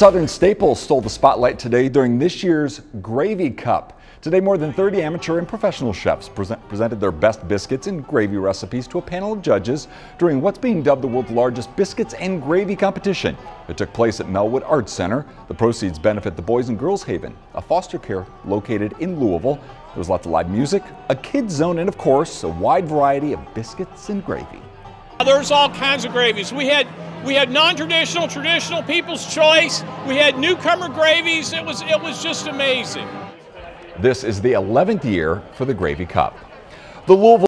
Southern Staples stole the spotlight today during this year's Gravy Cup. Today, more than 30 amateur and professional chefs present, presented their best biscuits and gravy recipes to a panel of judges during what's being dubbed the world's largest biscuits and gravy competition. It took place at Mellwood Arts Center. The proceeds benefit the Boys and Girls Haven, a foster care located in Louisville. There was lots of live music, a kids zone, and of course, a wide variety of biscuits and gravy. There's all kinds of gravies. We had we had non-traditional, traditional, people's choice. We had newcomer gravies. It was it was just amazing. This is the 11th year for the Gravy Cup. The Louisville